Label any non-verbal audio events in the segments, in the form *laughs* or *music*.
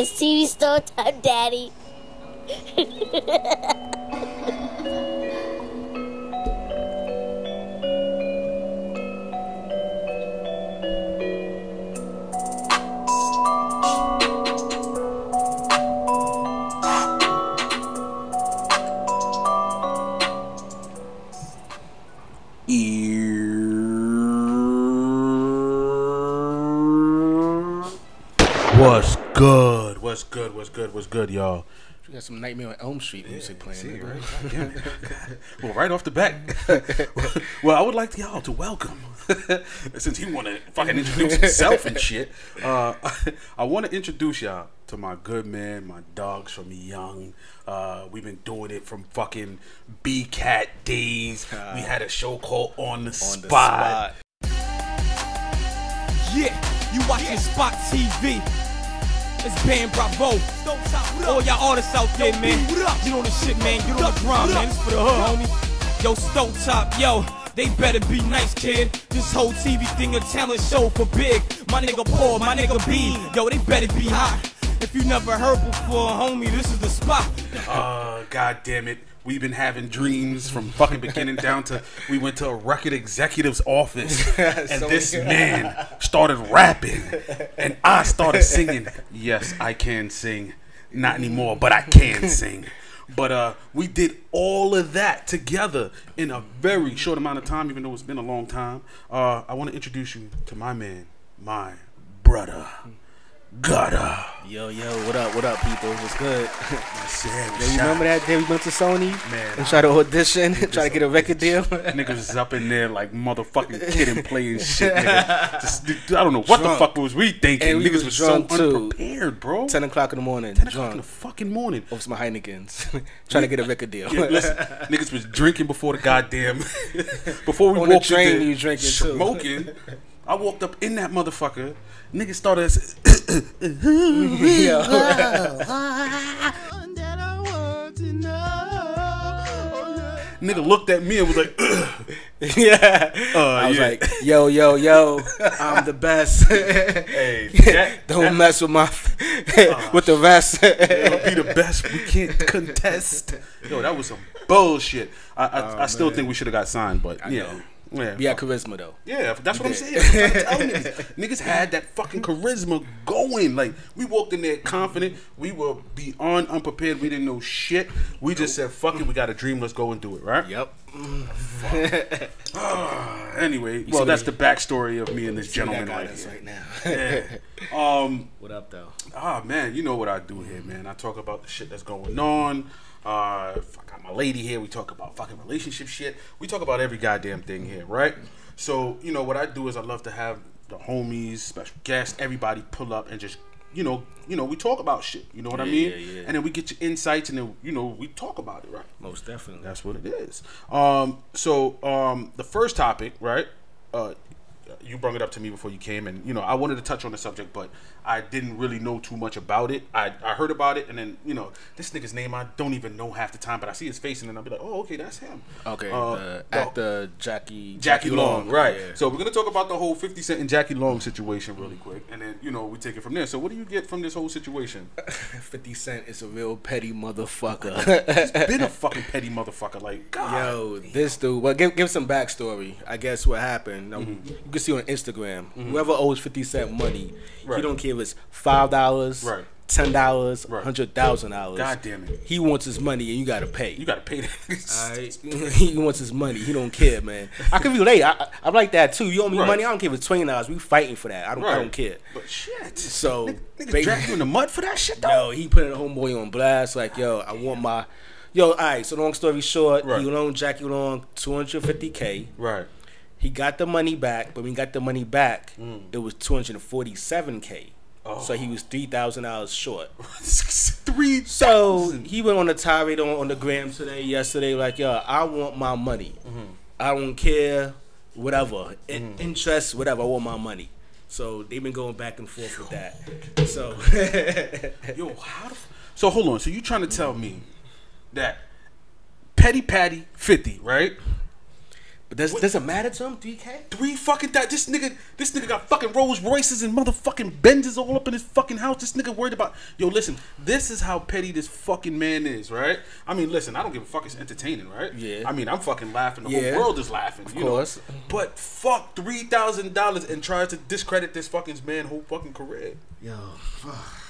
It's TV Story Time, Daddy. What's good? What's good? What's good? What's good, y'all? We got some Nightmare on Elm Street music playing. See, nigga. right? *laughs* well, right off the bat. *laughs* well, I would like y'all to welcome, *laughs* since he want to fucking introduce himself and shit. Uh, I want to introduce y'all to my good man, my dogs from young. Uh, we've been doing it from fucking B Cat days. we had a show called On the On Spot. the spot. Yeah, you watching Spot TV. It's Band Bravo. All y'all artists out there, man. You know the shit, man. You know the grind, man. It's for the hood, homie. Yo, Stove Top, yo. They better be nice, kid. This whole TV thing a talent show for big. My nigga Paul, my nigga B. Yo, they better be hot. If you never heard before, homie, this is the spot. Uh, God damn it. We've been having dreams from fucking beginning down to we went to a record executive's office *laughs* and So- this *laughs* man started rapping and I started singing. Yes, I can sing. Not anymore, but I can sing. But uh, we did all of that together in a very short amount of time, even though it's been a long time. Uh, I want to introduce you to my man, my brother, Gutta. Yo, yo, what up, what up, people? What's good? Sam, *laughs* Yo, you remember that day we went to Sony Man, and tried to audition, *laughs* try to get a record deal? *laughs* Niggas was up in there like motherfucking kid and playing shit. Nigga. Just, I don't know what Drunk. the fuck was we thinking. And we Niggas was drunk, so too. unprepared, bro. 10 o'clock in the morning, 10 o'clock in the fucking morning. over some Heinekens, trying to get a record deal. Yeah, listen, niggas was drinking before the goddamn. before we On the walked train, in you drinking, too. I walked up in that motherfucker. Niggas started. *coughs* *laughs* Nigga looked at me and was like, *coughs* yeah. uh, I was yeah. like, yo, yo, yo, *laughs* I'm the best. hey, that, *laughs* Don't that, mess with my with the rest. It'll be the best. We can't contest. Yo, that was some bullshit. I I, I still think we should have got signed, but yeah, know. Yeah, we got charisma though. yeah. That's what I'm saying. I'm *laughs* niggas. niggas had that fucking charisma going. Like we walked in there confident. We were beyond unprepared. We didn't know shit. We just said, "Fuck it, we got a dream. Let's go and do it." Right? Yep. *sighs* Anyway, well, that's the backstory of me and this gentleman right here. right now. *laughs* Yeah. *laughs* Um. what up though? Ah man, you know what I do here, man. I talk about the shit that's going on. Uh, I got my lady here. We talk about fucking relationship shit. We talk about every goddamn thing here, right? So you know what I do is I love to have the homies, special guests, everybody pull up and just you know, you know, we talk about shit. You know what I mean? yeah, yeah. And then we get your insights, and then you know we talk about it, right? Most definitely. That's what it is. Um, so um, the first topic, right? Uh, you brought it up to me before you came, and you know I wanted to touch on the subject, but I didn't really know too much about it. I, I heard about it, and then you know this nigga's name I don't even know half the time, but I see his face, and then I'll be like, oh okay, that's him. Okay, Uh, the Jackie Jackie Long, right? Yeah. So we're gonna talk about the whole Fifty Cent and Jackie Long situation really quick, and then you know we take it from there. So what do you get from this whole situation? *laughs* Fifty Cent is a real petty motherfucker. He's *laughs* been a fucking petty motherfucker, like God. Yo, this dude. Well, give give some backstory. I guess what happened. You can see on Instagram. Whoever owes Fifty Cent money, Mm-hmm. Right. he don't care if it's five dollars, Right. ten dollars, Right. hundred thousand dollars. God damn it. He wants his money, and you gotta pay. You gotta pay that. Alright? *laughs* *laughs* he wants his money. He don't care, man. I can relate. I, I, I'm like that too. You owe me Right. money. I don't care if it's twenty dollars. We fighting for that. I don't. I don't care. But shit. So, nigga ba- drag you in the mud for that shit though. Yo, he put a homeboy on blast. Like, yo, I want my. Yo, all right. So long story short, Right. he loaned Jackie Long 250k. Right. He got the money back, but when he got the money back, Mm. it was 247k. Oh. So he was three thousand dollars short. *laughs* Three. So he went on a tirade on, on the gram today, yesterday, like, yo, I want my money. Mm-hmm. I don't care, whatever, in, interest, whatever. I want my money. So they've been going back and forth with that. So *laughs* Yo, how the? F- so hold on. So you trying to tell me that Petty Patty fifty, right? But does does it matter to him? Three K. Three fucking that this nigga this nigga got fucking Rolls Royces and motherfucking Benzes all up in his fucking house. This nigga worried about yo. Listen, this is how petty this fucking man is, right? I mean, listen, I don't give a fuck. It's entertaining, right? Yeah. I mean, I'm fucking laughing. The Yeah. whole world is laughing. Of you course. Know? But fuck three thousand dollars and tries to discredit this fucking man whole fucking career. Yo,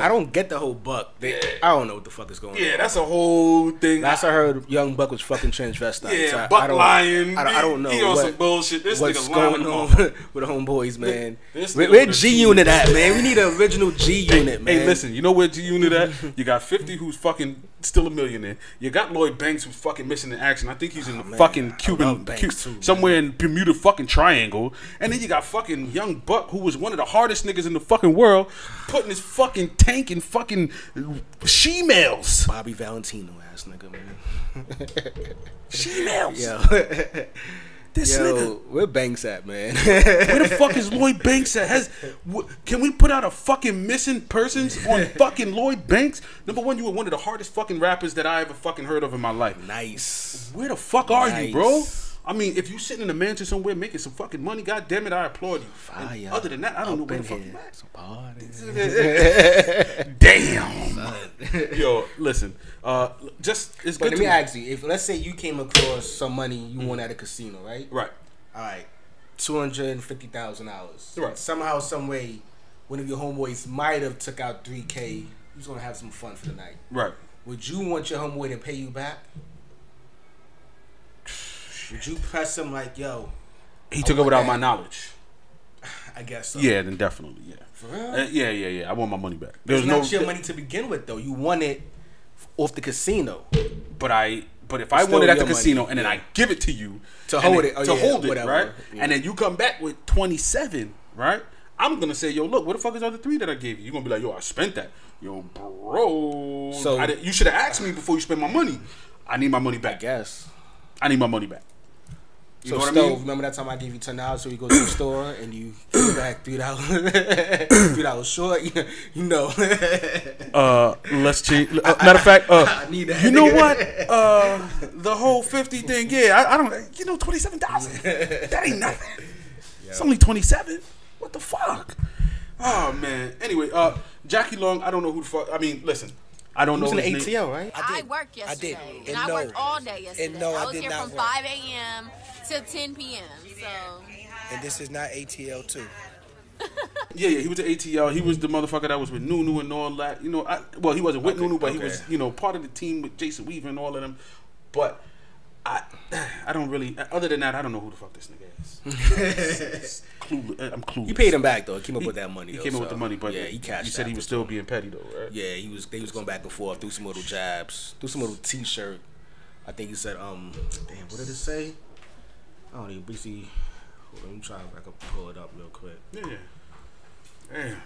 I don't get the whole Buck. They, I don't know what the fuck is going on. Yeah, that's a whole thing. Last I heard, Young Buck was fucking transvestite. Yeah, so I, Buck I don't, lying. I, don't- I don't know. He on what, some bullshit. This what's nigga going on *laughs* with the homeboys, man? This Where, nigga where with a G G Unit at, man? We need an original G Unit, man. Hey, listen, you know where G Unit at? You got 50 who's fucking still a millionaire. You got Lloyd Banks who's fucking missing in action. I think he's in oh, the man, fucking Cuban, Cu- too, somewhere in Bermuda fucking Triangle. And then you got fucking Young Buck who was one of the hardest niggas in the fucking world, putting his fucking tank in fucking she-mails. Bobby Valentino ass nigga, man. *laughs* She-mails. Yo, *laughs* This yo, nigga. where Banks at, man? Where the fuck *laughs* is Lloyd Banks at? Has wh- can we put out a fucking missing persons on *laughs* fucking Lloyd Banks? Number one, you were one of the hardest fucking rappers that I ever fucking heard of in my life. nice. Where the fuck are you, bro? I mean, if you sitting in a mansion somewhere making some fucking money, god damn it, I applaud you. Fire. other than that, I don't know where the fuck you at. *laughs* Damn. Yo, listen. Uh, just it's But good let to me ask you, if let's say you came across some money you won at a casino, right? Right. All right, two hundred and fifty thousand dollars. Right. Somehow, some way, one of your homeboys might have took out three k. He's gonna have some fun for the night. Right. Would you want your homeboy to pay you back? Would you press him like, yo? He took it without my knowledge. I guess so. Yeah, then definitely, yeah. For real? Uh, yeah, yeah, yeah. I want my money back. It's There's not no, your money to begin with, though. You won it off the casino. but I but if I still want it at the your money, casino and then yeah. I give it to you To hold it, oh, to yeah, hold it, whatever, right? yeah. And then you come back with twenty seven, right? I'm gonna say, yo, look, what the fuck is all the three that I gave you? You're gonna be like, yo, I spent that. Yo, bro. So- I you should have asked me before you spent my money. I need my money back. Guess. I need my money back. You So know what stove, I mean? remember that time I gave you ten dollars so you go to the store and you *coughs* give back three dollars *coughs* three dollars short? You know. *laughs* Uh, let's change. Uh, matter of fact, uh, *laughs* I need that. you know what? Uh, the whole fifty thing. Yeah, I, I don't. You know, twenty seven thousand. *laughs* That ain't nothing. It's only twenty seven. What the fuck? Oh man. Anyway, uh, Jackie Long. I don't know who the fuck. I mean, listen. I don't He was know. in the his name. ATL, right? I, did. worked I did. yesterday. And And, I no. worked all day yesterday. And no, I I was did here not from work. 5 a.m. till 10 p.m. So And this is not ATL too. *laughs* Yeah, yeah. He was the ATL. He was the motherfucker that was with Nunu and all that. You know, I, well, he wasn't with Okay, Nunu, but he was, you know, part of the team with Jason Weaver and all of them. But I, I don't really. Other than that, I don't know who the fuck this nigga is. It's *laughs* clueless. I'm clueless. He paid him back though. He came up He- with that money. He though, came up with the money, but yeah, he cashed. You said he was still one. being petty though, right? Yeah, he was. They was going back and forth, threw some little jabs, threw some little T-shirt. I think he said, um, damn, what did it say? I don't even basically. Hold on, let me try if I can pull it up real quick. Yeah. Damn.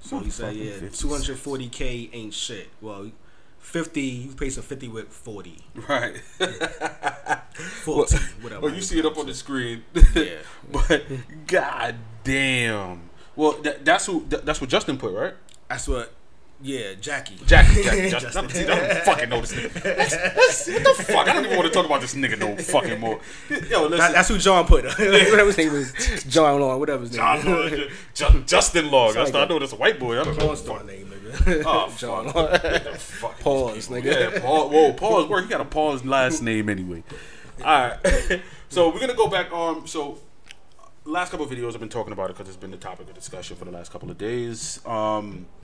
So he said, yeah, Motherfucking 50s. two hundred forty k ain't shit. Well, fifty, you pay some fifty with forty, Right. *laughs* forty, whatever. Well, you see it up on the screen. Yeah. *laughs* but god damn. Well, that, that's who. That, that's what Justin put, right? That's what. Yeah, Jackie. Jackie, Jackie, *laughs* Justin. I don't fucking know this nigga. That's, that's, what the fuck? I don't even want to talk about this nigga no fucking more. Yo, listen. That- that's who John put. *laughs* whatever his name is, *laughs* John Long, whatever his name. John. Long, Ju- Justin Long. That's, like I a know that's a white boy. I don't know. Porn name, nigga. Oh, John fuck. Long. What the fuck Pause, nigga. Yeah, pause. Whoa, pause. Where he got a pause last name anyway. All right. so we're gonna go back on. So last couple of videos I've been talking about it because it's been the topic of discussion for the last couple of days. Um, damn, niggas loud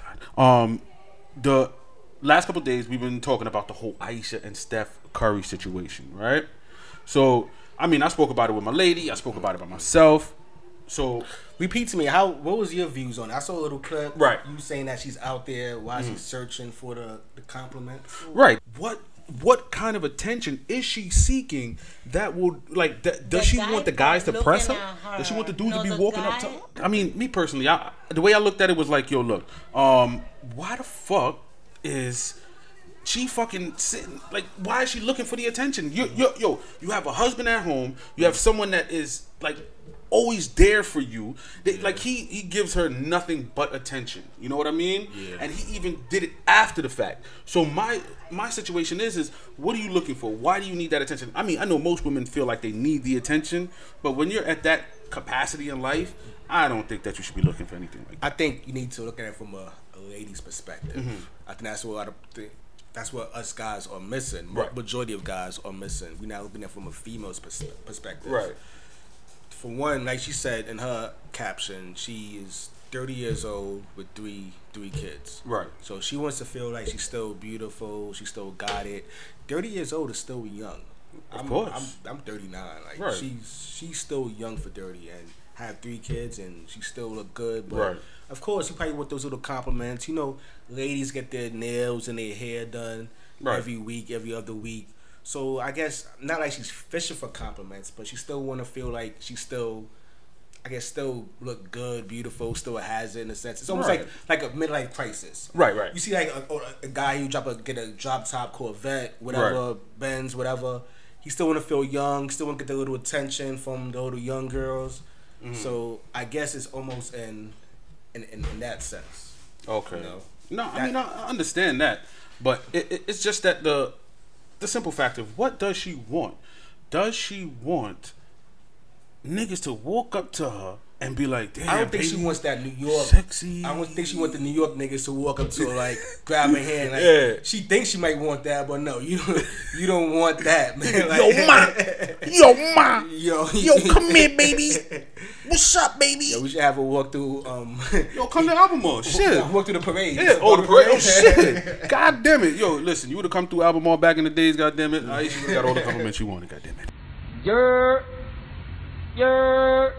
outside. Um, the last couple days we've been talking about the whole Ayesha and Steph Curry situation, right? So I mean, I spoke about it with my lady. I spoke about it by myself. So Repeat to me how. What was your views on? it? I saw a little clip. Right. You saying that she's out there while she's searching for the the compliment, Right. What what kind of attention is she seeking that will like that, does The she want the guys to press her? her. Does she want the dudes No, to be walking up to her? I mean, me personally, I, the way I looked at it was like, yo, look, um, why the fuck is she fucking sitting like why is she looking for the attention? You you yo, you have a husband at home, you have someone that is like always there for you. They, Like he he gives her nothing but attention. You know what I mean? Yeah. And he even did it after the fact. So my my situation is is what are you looking for? Why do you need that attention? I mean, I know most women feel like they need the attention, but when you're at that capacity in life, I don't think that you should be looking for anything like that. I think you need to look at it from a, a lady's perspective. Mm-hmm. I think that's what a lot of thi- that's what us guys are missing. Right. Majority of guys are missing. We're not looking at it from a female's pers- perspective. Right. For one, like she said in her caption, she is 30 years old with three three kids. Right. So she wants to feel like she's still beautiful. She still got it. 30 years old is still young. Of I'm, course. I'm, I'm 39. Like Right. she's she's still young for 30 and have three kids and she still look good. But Right. of course, you probably want those little compliments. You know, ladies get their nails and their hair done Right. every week, every other week. So I guess not like she's fishing for compliments, but she still want to feel like she still, I guess, still look good, beautiful, still has it in a sense. It's almost Right. like like a midlife crisis. Right, right. You see like a, a guy who drop a get a drop top Corvette, whatever, Right. Benz, whatever. He still want to feel young, still want to get the little attention from the little young girls. Mm-hmm. So I guess it's almost in in, in, in that sense. Okay. No. No, I mean I I understand that, but it, it, it's just that the the simple fact of what does she want? Does she want niggas to walk up to her and be like, "Damn, I don't think she wants that New York. sexy." I don't think she wants the New York niggas to walk up to her like *laughs* grab her hand. Like, Yeah. She thinks she might want that, but no, you you don't want that, man. *laughs* Like, Yo, ma, *laughs* yo, ma, yo, yo, come here, baby. What's up, baby? Yo, we should have a walk through. Um, Yo, come to Albemarle. Shit. walk through the parade. Yeah, oh, the parade. Oh, shit. God damn it. Yo, listen, you would have come through Albemarle back in the days, god damn it. Ayesha would've got all the compliments you wanted, god damn it. Yer, yer,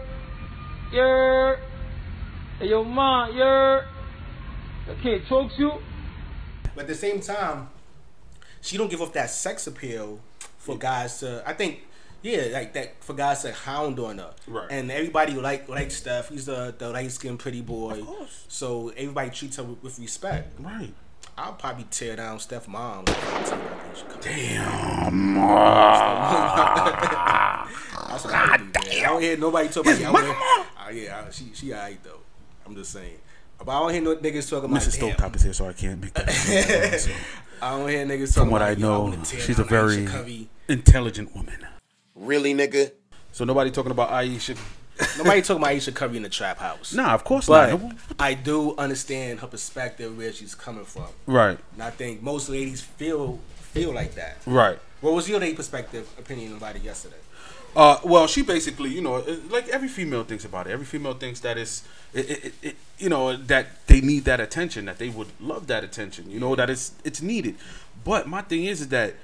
yer. Hey, yo, ma, yer. I can't talk you. But at the same time, she don't give off that sex appeal for guys to. I think, yeah, like that for guys to hound on her. Right. And everybody like like Steph. He's the the light skinned pretty boy. Of course. So everybody treats her with, with respect. Right. I'll probably tear down Steph mom. if I see her. I think she come- Damn. *laughs* I do, man. I don't hear nobody talk about it. I don't hear- mama? Uh, yeah, I- she she alright though. I'm just saying. But I don't hear no niggas talking about Mrs. damn. Stovetop is here, so I can't make that. *laughs* So, I don't hear niggas talking from what about I know, she's a very Ayesha intelligent woman. Really, nigga? So nobody talking about Ayesha. Nobody talking about Ayesha Curry in the trap house. Nah, of course But not. I do understand her perspective where she's coming from. Right, And I think most ladies feel feel like that. right. What was your lady perspective opinion about it yesterday? Uh, well, she basically, you know, like every female thinks about it. Every female thinks that it's, it, it, it, you know, that they need that attention, that they would love that attention, you know, that it's it's needed. But my thing is, is that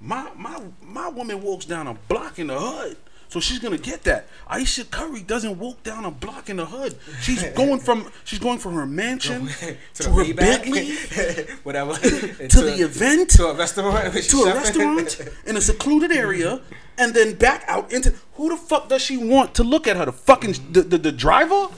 my my my woman walks down a block in the hood. So she's gonna get that. Ayesha Curry doesn't walk down a block in the hood. She's going from she's going from her mansion *laughs* *laughs* *laughs* to, the her Bentley whatever. to the event To a restaurant. to a restaurant in a secluded area and then back out into who the fuck does she want to look at her? The fucking the, the, the driver?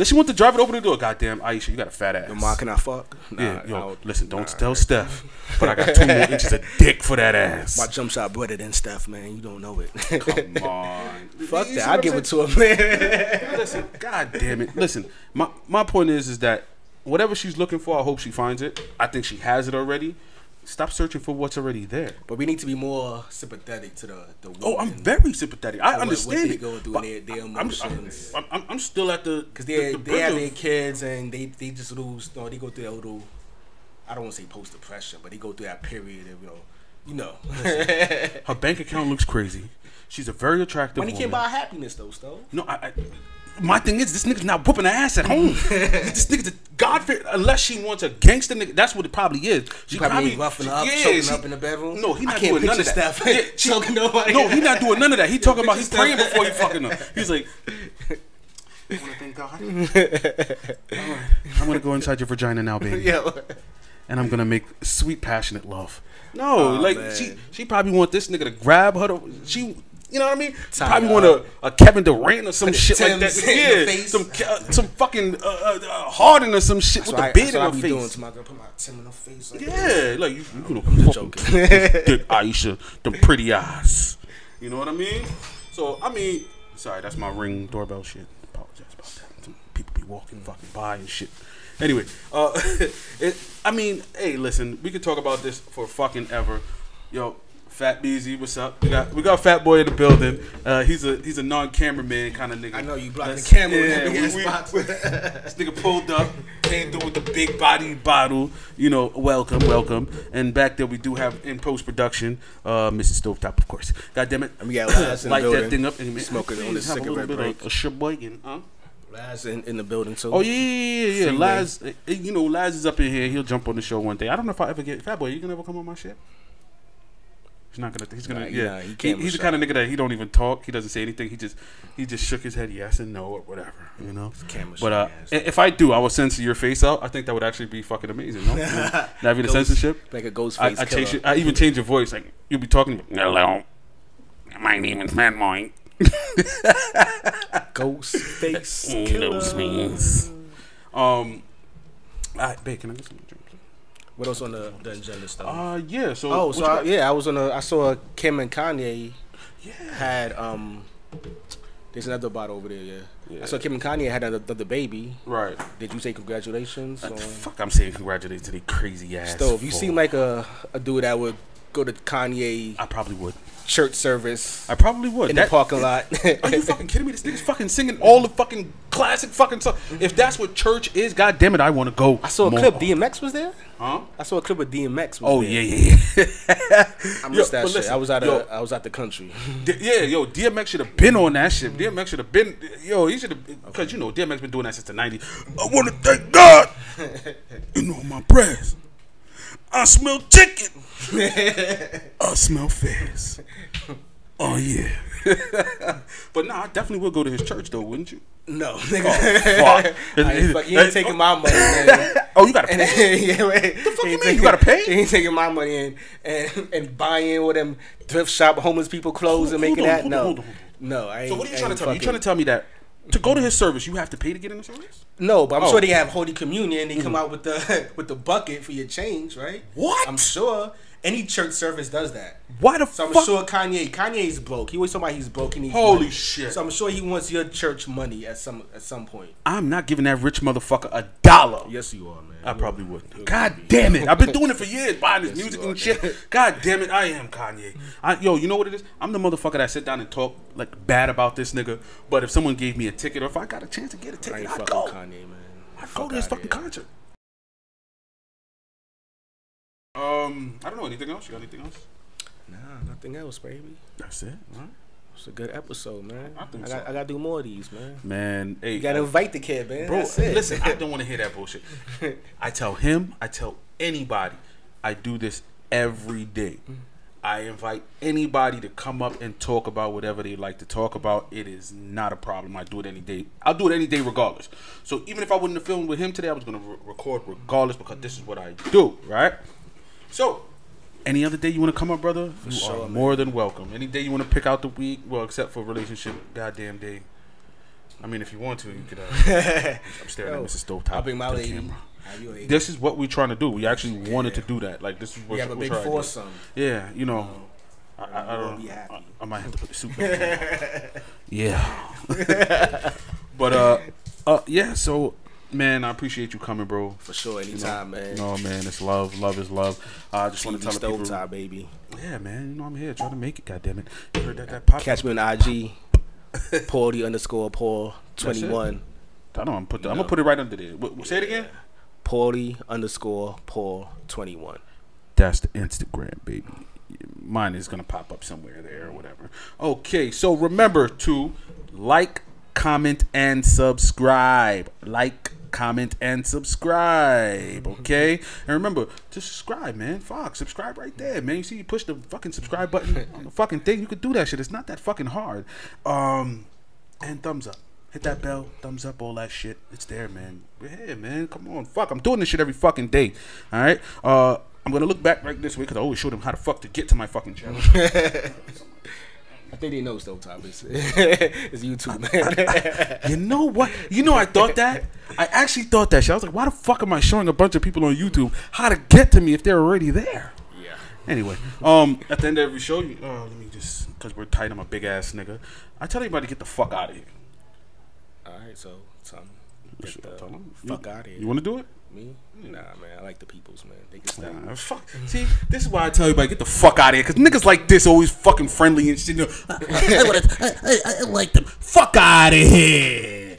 Does she want to drive it open the door? Goddamn, Ayesha, you got a fat ass. No ma, can I fuck? Nah, yeah, yo, don't- listen, don't nah. tell Steph, but I got *laughs* two more inches of dick for that ass. My jump shot better than Steph, man. You don't know it. Come on, *laughs* Fuck You that. I'll give it to a man. *laughs* Listen, god damn it. Listen, my my point is is that whatever she's looking for, I hope she finds it. I think she has it already. Stop searching for what's already there. but we need to be more sympathetic to the the. Oh, I'm very sympathetic. I understand what they it. go through their- their I'm- I'm, emotions. I'm, I'm, I'm still at the Cause they the, the they have bridge their kids and they they just lose. No, they go through that little. I don't want to say post depression, but they go through that period of you know, you know. her bank account looks crazy. She's a very attractive Money woman. can't buy happiness though, Stowe. No, I, I. My thing is, this nigga's not whooping her ass at home. *laughs* this nigga's a God, unless she wants a gangster nigga. That's what it probably is. She probably roughing her up, choking up in the bedroom? No, he not doing none of that. Steph Yeah, *laughs* she- choking nobody. No, he not doing none of that. He talking about he's praying before he fucking her. He's like, I want to thank God. Right, *laughs* I'm gonna go inside your vagina now, baby Yo. and I'm gonna make sweet passionate love. No, Aw, like man. she she probably want this nigga to grab her. To, she You know what I mean? Tie Probably want a, a Kevin Durant or some shit like that. Tim's Yeah, face. some uh, some fucking uh, uh, uh, Harden or some shit That's with what the I- beard in what her face. doing to my girl. Put my Tim in her face. Like, Yeah, like you, you could have joking. Dick *laughs* Ayesha, them pretty eyes. You know what I mean? So I mean, sorry, that's my ring doorbell shit. Apologize about that. Some people be walking fucking by and shit. Anyway, uh, *laughs* it, I mean, hey, listen, we could talk about this for fucking ever. Yo, Fat Beezy, what's up? We got we got Fat Boy in the building. Uh, he's a he's a non-cameraman kind of nigga. I know you blocking That's- the camera yeah, big we- we- this nigga pulled up, came through with the big body bottle. You know, welcome, welcome. And back there we do have in post production, uh, Mrs. Stovetop, of course. God damn it, we Laz in the light that thing up and man, smoking on please his have a little cigarette break. a sheboygan, huh? Laz in, in the building too. Oh yeah, yeah, yeah, yeah. Laz, eh, eh, you know, Laz is up in here. He'll jump on the show one day. I don't know if I ever get Fat Boy. You gonna ever come on my shit? He's not gonna. He's gonna. Nah, yeah, nah, he he he's the kind of nigga that he don't even talk. He doesn't say anything. He just he just shook his head yes and no or whatever. You know. camera But uh, i- if I do, I will censor your face out. I think that would actually be fucking amazing. No, *laughs* That'd be the Ghost- censorship. Like a ghost face I change. killer. I even change your voice. Like you'll be talking. Hello, my name is Fat Boy. *laughs* Ghost face *laughs* killer. means. Um. All right, babe, can I get some drink? What else on the, the agenda stuff? Uh, yeah. So. oh, so I, yeah, I was on a. I saw Kim and Kanye Yeah. had um. There's another bot over there. Yeah. Yeah. I saw Kim and Kanye had another, baby. Right. Did you say congratulations? on Fuck, I'm saying congratulations to the crazy ass. Stove? You seem like a a dude that would go to Kanye I probably would. Church service I probably would. in That- the parking lot. Are you fucking *laughs* kidding me? This nigga's fucking singing all the fucking classic fucking songs. If that's what church is, god damn it, I want to go. I saw a clip. DMX was there. Huh? I saw a clip of DMX. Was Oh there. yeah, yeah, yeah. *laughs* I Yo, missed that shit. listen, I was out yo, I was out the country. D- yeah, yo, DMX should have been on that shit. DMX should have been, yo, he should have, because you know DMX been doing that since the '90s. I want to thank God. *laughs* you know my prayers. I smell chicken. *laughs* I smell fast. Oh yeah. *laughs* but nah, I definitely would go to his church though, wouldn't you? No, oh, Fuck. nigga. I ain't fuck- you ain't taking my money. Oh. Man. *laughs* Oh, you gotta And pay. yeah, wait. The fuck He you ain't mean? You gotta pay? He ain't taking my money and and, and buying with them thrift shop homeless people clothes and Hold making on, that. hold on, No, hold on, hold no. I ain't, So what are you trying to tell me? You trying to tell me that to go to his service, you have to pay to get in the service? No, but I'm Oh. Mm. sure they have Holy Communion. And they come out with the *laughs* with the bucket for your change, right? What? I'm sure any church service does that. Why the So I'm fuck? sure Kanye Kanye's broke. He always about he's broke. Holy money. shit. So I'm sure he wants your church money at some at some point. I'm not giving that rich motherfucker a dollar. Yes, you are. I probably would. God damn it! I've been doing it for years, buying his music and shit. God damn it! I am Kanye. I, yo, you know what it is? I'm the motherfucker that sit down and talk like bad about this nigga. But if someone gave me a ticket, or if I got a chance to get a ticket, ain't I'd fucking go. Kanye, man. I'd Fuck go to his fucking here. concert. Um, I don't know anything else. You got anything else? Nah, nothing else, baby. That's it. All right. It's a good episode, man. I think I so. got, I got to do more of these, man. Man, hey, You got to invite the kid, man. Bro, That's it. listen, I don't want to hear that bullshit. *laughs* I tell him, I tell anybody, I do this every day. I invite anybody to come up and talk about whatever they like to talk about. It is not a problem. I do it any day. I'll do it any day regardless. So even if I wouldn't have filmed with him today, I was going to re- record regardless because this is what I do, right? So, any other day you want to come up, brother? you sure, are man. more than welcome. Any day you want to pick out the week, well, except for relationship, goddamn day. I mean, if you want to, you could. Uh, *laughs* I'm staring Yo, at Mrs. Stovetop. I'll bring my lady. camera. Lady. This is what we're trying to do. We actually wanted to do that. Like this is what we have a big foursome. Yeah, you know. I, I, I don't. I, I might have to put the suit *laughs* back. *laughs* Yeah. but uh, uh, yeah. So, man, I appreciate you coming, bro. For sure, You know, anytime, man. No, man, it's love. Love is love. Uh, I just want to tell the people. Stovetop, baby. Yeah, man. You know I'm here trying to make it. God damn it. You heard that? That pop. Catch me on IG. *laughs* Paul the underscore Paul twenty one. I know. I'm put. The, I'm gonna put it right under there. What- say it again. Paulie underscore Paul twenty one. That's the Instagram, baby. Mine is gonna pop up somewhere there or whatever. Okay, so remember to like, comment, and subscribe. Like, comment, and subscribe. Okay, and remember to subscribe, man. Fuck, subscribe right there, man. You see, you push the fucking subscribe button *laughs* on the fucking thing. You could do that shit. It's not that fucking hard. Um, and thumbs up. Hit that bell, thumbs up, all that shit. It's there, man. Yeah, man. Come on, fuck. I'm doing this shit every fucking day. All right. Uh, I'm gonna look back right this way because I always show them how the fuck to get to my fucking channel. *laughs* I think they know Stovetop is *laughs* is YouTube, man. *laughs* You know what? You know I thought that. I actually thought that shit. I was like, why the fuck am I showing a bunch of people on YouTube how to get to me if they're already there? yeah. Anyway, um, at the end of every show, you, uh, let me just because we're tight. I'm a big ass nigga. I tell everybody to get the fuck out of here. All right, so get the fuck out of here. You want to do it? Me? Nah, man. I like the peoples, man. They can stay. Nah, fuck. See, this is why I tell everybody get the fuck out of here. Cause niggas like this always fucking friendly and shit. *laughs* You know, I, I, I, I, I like them. Fuck out of here.